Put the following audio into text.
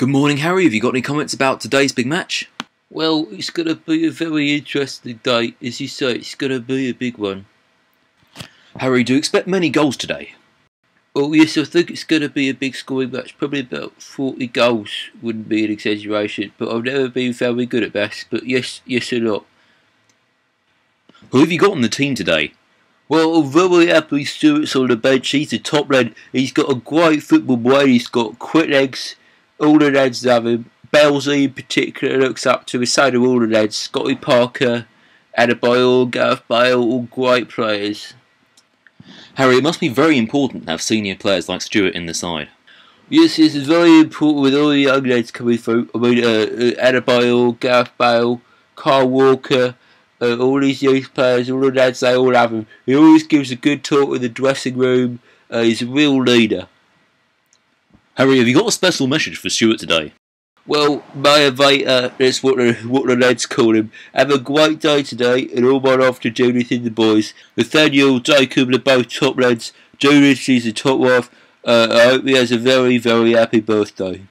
Good morning, Harry. Have you got any comments about today's big match? Well, it's going to be a very interesting day. As you say, it's going to be a big one. Harry, do you expect many goals today? Oh, yes, I think it's going to be a big scoring match. Probably about 40 goals wouldn't be an exaggeration. But I've never been very good at that. But yes, yes, a lot. Who have you got on the team today? Well, I'm very happy Stuart's on the bench. He's the top lad. He's got a great football brain. He's got quick legs. All the lads love him. Belzy in particular looks up to him. So do all the lads. Scotty Parker, Adebayor, Gareth Bale, all great players. Harry, it must be very important to have senior players like Stuart in the side. Yes, it's very important with all the young lads coming through. I mean, uh, uh, Adebayor, Gareth Bale, Kyle Walker, uh, all these youth players, all the lads, they all have him. He always gives a good talk in the dressing room. Uh, he's a real leader. Harry, have you got a special message for Stuart today? Well, motivator, that's what the, what the lads call him. Have a great day today, and all my love to Judith and the boys. Nathaniel, Jacob, they're both top lads. Judith, she's the top wife. Uh, I hope he has a very, very happy birthday.